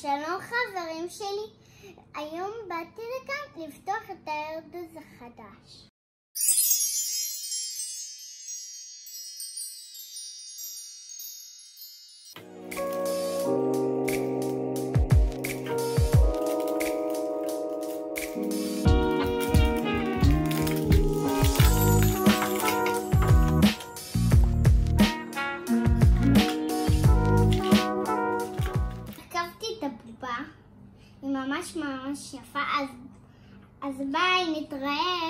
שלום חברים שלי, היום באתי לכאן לפתוח את הארדוז החדש. הרכבתי היא ממש ממש יפה, אז, אז ביי, נתראה.